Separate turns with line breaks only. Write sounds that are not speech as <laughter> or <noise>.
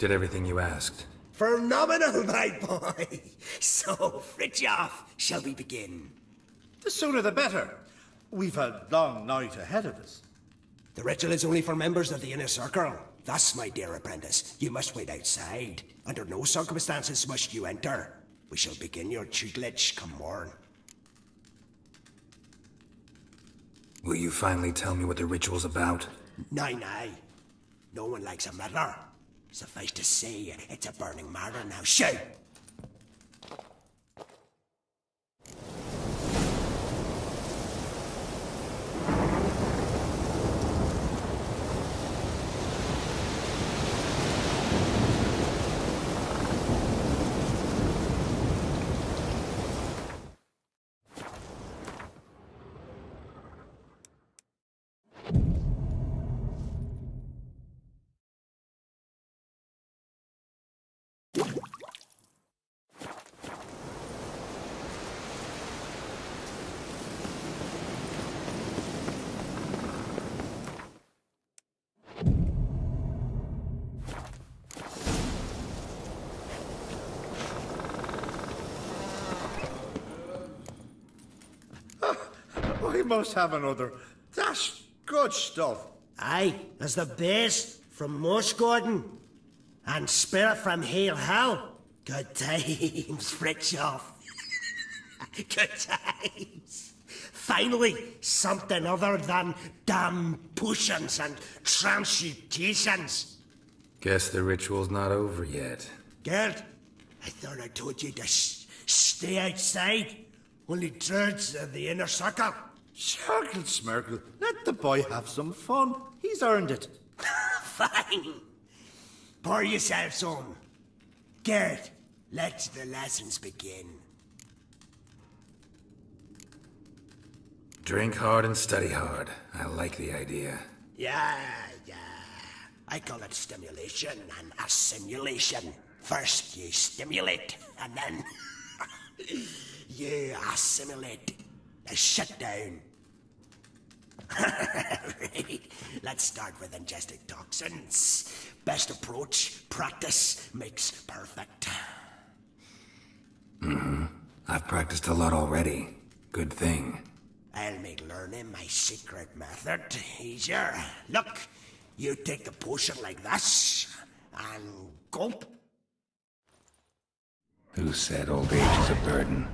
Did everything you asked.
Phenomenal, <laughs> my boy. So, Fritjof, shall we begin?
The sooner the better. We've a long night ahead of us.
The ritual is only for members of the inner circle. Thus, my dear apprentice, you must wait outside. Under no circumstances must you enter. We shall begin your tutelage come morn.
Will you finally tell me what the ritual's about?
Nay, nay. No one likes a matter. Suffice to say, it's a burning matter now. Shout!
Oh, we must have another. That's good stuff.
Aye, as the best from Moss Gordon. And spirit from Hale Hell. Good times, <laughs> Fritjof. <laughs> Good times. Finally, something other than damn potions and transmutations.
Guess the ritual's not over yet.
Gerd, I thought I told you to s- stay outside. Only dreads of the inner circle.
Smirkle, Smirkle, let the boy have some fun. He's earned it. <laughs>
Fine. Pour yourself some. Gerd, let the lessons begin.
Drink hard and study hard. I like the idea.
Yeah, yeah. I call it stimulation and assimilation. First you stimulate, and then <laughs> you assimilate. Now shut down. Right. <laughs> Let's start with ingesting toxins. Best approach, practice makes perfect. Mm-hmm.
I've practiced a lot already. Good thing.
I'll make learning my secret method easier. Look, you take the potion like this, and gulp.
Who said old age is a burden?